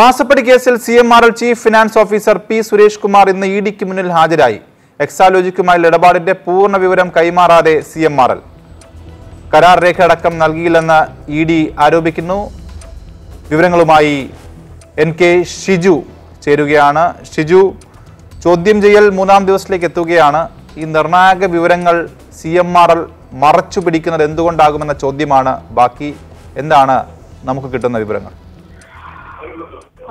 മാസപ്പടി കേസിൽ C M R L chief finance officer P Suresh Kumar ഇന്ന് E ഡിക്ക് മുന്നിൽ ഹാജരായി. എക്സാലോജിക്കുമായുള്ള ഇടപാടിന്റെ പൂർണ വിവരം കൈമാറാതെ സി എം ആർ എൽ. കരാർ രേഖ അടക്കം നൽകിയില്ലെന്ന് ഇ ഡി ആരോപിക്കുന്നു. വിവരങ്ങളുമായി എൻ കെ ഷിജു ചേരുകയാണ്. ഷിജു ചോദ്യം ചെയ്യൽ മൂന്നാം ദിവസത്തിലേക്ക് എത്തുകയാണ്. ഈ നിർണായക വിവരങ്ങൾ സി എം ആർ എൽ മറച്ചു പിടിക്കുന്നത് എന്തുകൊണ്ടാകുമെന്ന ചോദ്യമാണ്. ബാക്കി എന്താണ് നമുക്ക് കിട്ടുന്ന വിവരങ്ങൾ?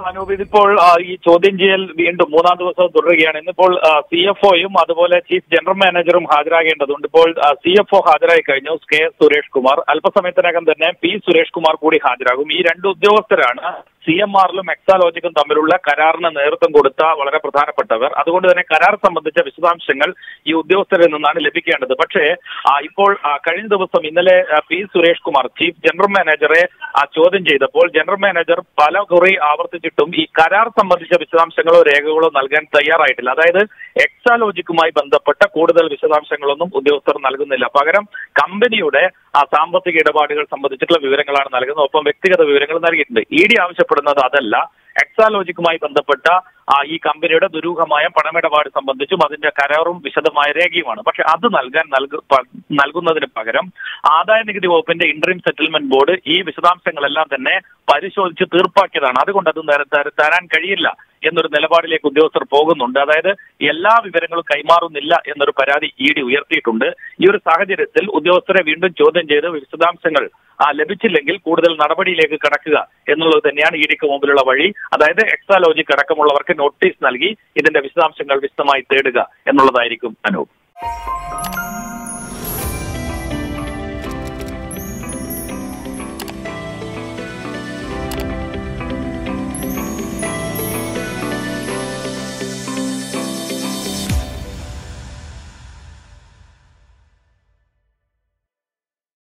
അനൂപ് ഇതിപ്പോൾ ഈ ചോദ്യം ചെയ്യൽ വീണ്ടും മൂന്നാം ദിവസം തുടരുകയാണ്. ഇന്നിപ്പോൾ സി എഫ് ഒയും അതുപോലെ ചീഫ് ജനറൽ മാനേജറും ഹാജരാകേണ്ടതുണ്ട്. ഇപ്പോൾ സി എഫ് ഒ ഹാജരായി കഴിഞ്ഞു. കെ സുരേഷ് കുമാർ. അല്പസമയത്തിനകം തന്നെ പി സുരേഷ് കുമാർ കൂടി ഹാജരാകും. ഈ രണ്ട് ഉദ്യോഗസ്ഥരാണ് സി എം ആറിലും എക്സാലോജിക്കും തമ്മിലുള്ള കരാറിന് നേതൃത്വം കൊടുത്ത വളരെ പ്രധാനപ്പെട്ടവർ. അതുകൊണ്ട് തന്നെ കരാർ സംബന്ധിച്ച വിശദാംശങ്ങൾ ഈ ഉദ്യോഗസ്ഥരിൽ നിന്നാണ് ലഭിക്കേണ്ടത്. പക്ഷേ ഇപ്പോൾ കഴിഞ്ഞ ദിവസം ഇന്നലെ P Suresh Kumar chief general മാനേജറെ ചോദ്യം ചെയ്തപ്പോൾ ജനറൽ മാനേജർ പല കുറി ആവർത്തിച്ചിട്ടും ഈ കരാർ സംബന്ധിച്ച വിശദാംശങ്ങളോ രേഖകളോ നൽകാൻ തയ്യാറായിട്ടില്ല. അതായത് എക്സാലോജിക്കുമായി ബന്ധപ്പെട്ട കൂടുതൽ വിശദാംശങ്ങളൊന്നും ഉദ്യോഗസ്ഥർ നൽകുന്നില്ല. പകരം കമ്പനിയുടെ ആ സാമ്പത്തിക ഇടപാടുകൾ സംബന്ധിച്ചിട്ടുള്ള വിവരങ്ങളാണ് നൽകുന്നത്. ഒപ്പം വ്യക്തിഗത വിവരങ്ങൾ നൽകിയിട്ടുണ്ട്. ഇ ഡി ആവശ്യപ്പെടുന്നത് അതല്ല. എക്സാലോജിക്കുമായി ബന്ധപ്പെട്ട ഈ കമ്പനിയുടെ ദുരൂഹമായ പണമിടപാട് സംബന്ധിച്ചും അതിന്റെ കരാറും വിശദമായ രേഖയുമാണ്. പക്ഷെ അത് നൽകാൻ നൽകു- നൽകുന്നതിന് പകരം ആദായ നികുതി വകുപ്പിന്റെ ഇന്റർം സെറ്റിൽമെന്റ് ബോർഡ് ഈ വിശദാംശങ്ങളെല്ലാം തന്നെ പരിശോധിച്ച് തീർപ്പാക്കിയതാണ്. അതുകൊണ്ട് അത് തരാൻ കഴിയില്ല എന്നൊരു നിലപാടിലേക്ക് ഉദ്യോഗസ്ഥർ പോകുന്നുണ്ട്. അതായത് എല്ലാ വിവരങ്ങളും കൈമാറുന്നില്ല എന്നൊരു പരാതി ഇ ഡി ഉയർത്തിയിട്ടുണ്ട്. ഈ ഒരു സാഹചര്യത്തിൽ ഉദ്യോഗസ്ഥരെ വീണ്ടും ചോദ്യം ചെയ്ത് വിശദാംശങ്ങൾ ലഭിച്ചില്ലെങ്കിൽ കൂടുതൽ നടപടിയിലേക്ക് കടക്കുക എന്നുള്ളത് തന്നെയാണ് ഇ ഡിക്ക് മുമ്പിലുള്ള വഴി. അതായത് എക്സ്ട്രാ ലോജിക് അടക്കമുള്ളവർക്ക് നോട്ടീസ് നൽകി ഇതിന്റെ വിശദാംശങ്ങൾ വിശദമായി തേടുക എന്നുള്ളതായിരിക്കും അനൂപ്